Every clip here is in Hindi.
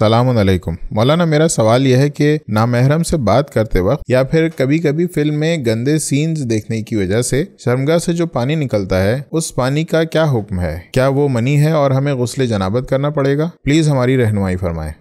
सलामकुम मौलाना, मेरा सवाल यह है कि नामहरम से बात करते वक्त या फिर कभी कभी फ़िल्म में गंदे सीन्स देखने की वजह से शर्मगा से जो पानी निकलता है, उस पानी का क्या हुक्म है? क्या वो मनी है और हमें गुसले जनाबत करना पड़ेगा? प्लीज़ हमारी रहनुमाई फरमाएँ।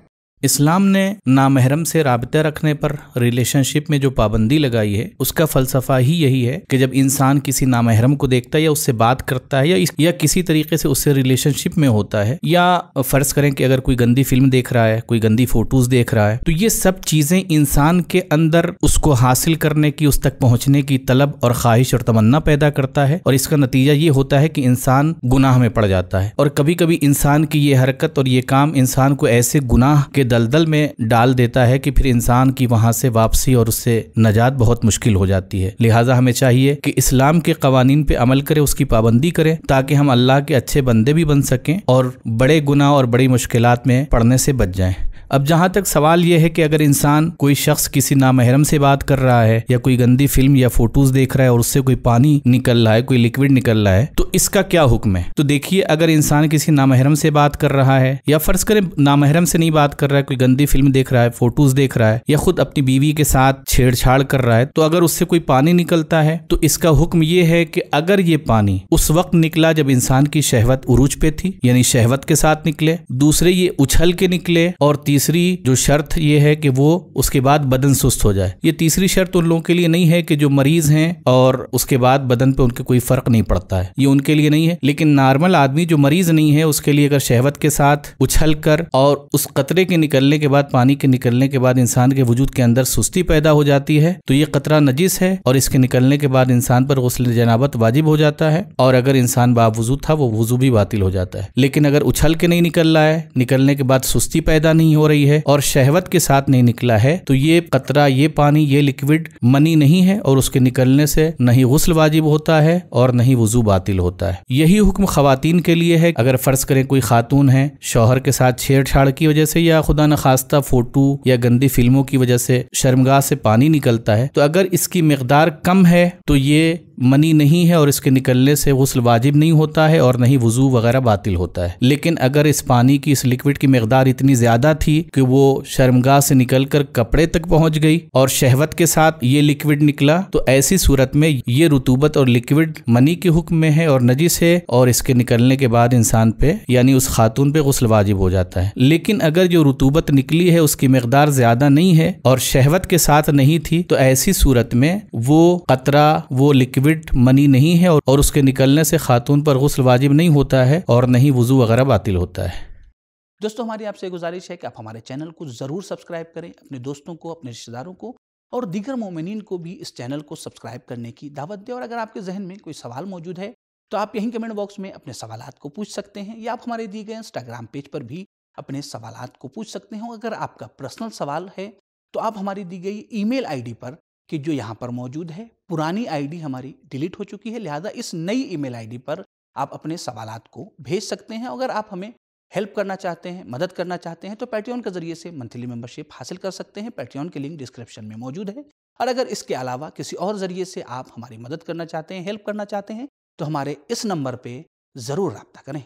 इस्लाम ने नामहरम से रबता रखने पर रिलेशनशिप में जो पाबंदी लगाई है उसका फलसफा ही यही है कि जब इंसान किसी नामहरम को देखता है या उससे बात करता है या इस, या किसी तरीके से उससे रिलेशनशिप में होता है या फ़र्ज़ करें कि अगर कोई गंदी फ़िल्म देख रहा है कोई गंदी फ़ोटोज़ देख रहा है तो ये सब चीज़ें इंसान के अंदर उसको हासिल करने की उस तक पहुँचने की तलब और ख्वाहिश और तमन्ना पैदा करता है और इसका नतीजा ये होता है कि इंसान गुनाह में पड़ जाता है। और कभी कभी इंसान की ये हरकत और ये काम इंसान को ऐसे गुनाह के दलदल में डाल देता है कि फिर इंसान की वहाँ से वापसी और उससे नजात बहुत मुश्किल हो जाती है। लिहाजा हमें चाहिए कि इस्लाम के कवानीन पे अमल करें, उसकी पाबंदी करें, ताकि हम अल्लाह के अच्छे बंदे भी बन सकें और बड़े गुनाह और बड़ी मुश्किल में पढ़ने से बच जाएँ। अब जहाँ तक सवाल यह है कि अगर इंसान कोई शख्स किसी नामहरम से बात कर रहा है या कोई गंदी फ़िल्म या फ़ोटोज़ देख रहा है और उससे कोई पानी निकल रहा है, कोई लिक्विड निकल रहा है तो इसका क्या हुक्म है? तो देखिए, अगर इंसान किसी नामहरम से बात कर रहा है या फ़र्ज़ करें नामहरम से नहीं बात कर रहा है कोई गंदी फ़िल्म देख रहा है, फ़ोटोज़ देख रहा है, या खुद अपनी बीवी के साथ छेड़छाड़ कर रहा है तो अगर उससे कोई पानी निकलता है तो इसका हुक्म ये है कि अगर ये पानी उस वक्त निकला जब इंसान की शहवत उरूज पे थी, यानी शहवत के साथ निकले, दूसरे ये उछल के निकले, और तीसरी जो शर्त ये है कि वो उसके बाद बदन सुस्त हो जाए। ये तीसरी शर्त उन लोगों के लिए नहीं है कि जो मरीज़ हैं और उसके बाद बदन पे उनके कोई फ़र्क नहीं पड़ता है। ये उनके लिए नहीं है, लेकिन नॉर्मल आदमी जो मरीज़ नहीं है, उसके लिए अगर शहवत के साथ उछल कर और उस कतरे के निकलने के बाद, पानी के निकलने के बाद इंसान के वजूद के अंदर सुस्ती पैदा हो जाती है। तो ये कतरा नजिस है और इसके निकलने के बाद इंसान पर गसल जनाबत वाजिब हो जाता है और अगर इंसान बावजू था, वो वज़ू भी बातिल हो जाता है। लेकिन अगर उछल के नहीं निकल रहा है, निकलने के बाद सुस्ती पैदा नहीं हो रही है और शहवत के साथ नहीं निकला है तो ये कतरा, ये पानी, ये लिक्विड मनी नहीं है और उसके निकलने से नहीं गसल वाजिब होता है और नहीं वज़ू बातिल होता है। यही हुक्म खातन के लिए है। अगर फ़र्ज़ करें कोई खातून है, शौहर के साथ छेड़छाड़ की वजह से या खुदा न खास्ता फ़ोटो या गंदी फ़िल्मों की वजह से शर्मगाह से पानी निकलता है तो अगर इसकी मकदार कम है तो ये मनी नहीं है और इसके निकलने से गसल वाजिब नहीं होता है और नहीं वज़ू वगैरह बातिल होता है। लेकिन अगर इस पानी की, इस लिक्विड की मकदार इतनी ज़्यादा थी कि वो शर्मगाह से निकल कर कपड़े तक पहुँच गई और शहवत के साथ ये लिक्विड निकला तो ऐसी सूरत में ये रुतूबत और लिक्विड मनी के हुक्म में है और नजिस है और इसके निकलने के बाद इंसान पे, यानी उस खातून पे गसल वाजिब हो जाता है। लेकिन अगर जो रुतूबत निकली है, उसकी मकदार ज़्यादा नहीं है और शहवत के साथ नहीं थी तो ऐसी सूरत में वो कतरा, वो लिक्विड मनी नहीं है और उसके निकलने से खातून पर गुस्ल वाजिब नहीं होता है और नहीं वज़ू वगैरह बातिल होता है। दोस्तों, हमारी आपसे गुजारिश है कि आप हमारे चैनल को ज़रूर सब्सक्राइब करें, अपने दोस्तों को, अपने रिश्तेदारों को और दीगर मोमिन को भी इस चैनल को सब्सक्राइब करने की दावत दें। और अगर आपके जहन में कोई सवाल मौजूद है तो आप यहीं कमेंट बॉक्स में अपने सवाल को पूछ सकते हैं या आप हमारे दिए गए इंस्टाग्राम पेज पर भी अपने सवाल को पूछ सकते हैं। अगर आपका पर्सनल सवाल है तो आप हमारी दी गई ईमेल आईडी पर, कि जो यहाँ पर मौजूद है, पुरानी आईडी हमारी डिलीट हो चुकी है, लिहाजा इस नई ईमेल आईडी पर आप अपने सवाल को भेज सकते हैं। अगर आप हमें हेल्प करना चाहते हैं, मदद करना चाहते हैं तो पैट्रियन के ज़रिए से मंथली मेंबरशिप हासिल कर सकते हैं। पैट्रियन के लिंक डिस्क्रिप्शन में मौजूद है। और अगर इसके अलावा किसी और ज़रिए से आप हमारी मदद करना चाहते हैं, हेल्प करना चाहते हैं तो हमारे इस नंबर पर ज़रूर रब्ता करें।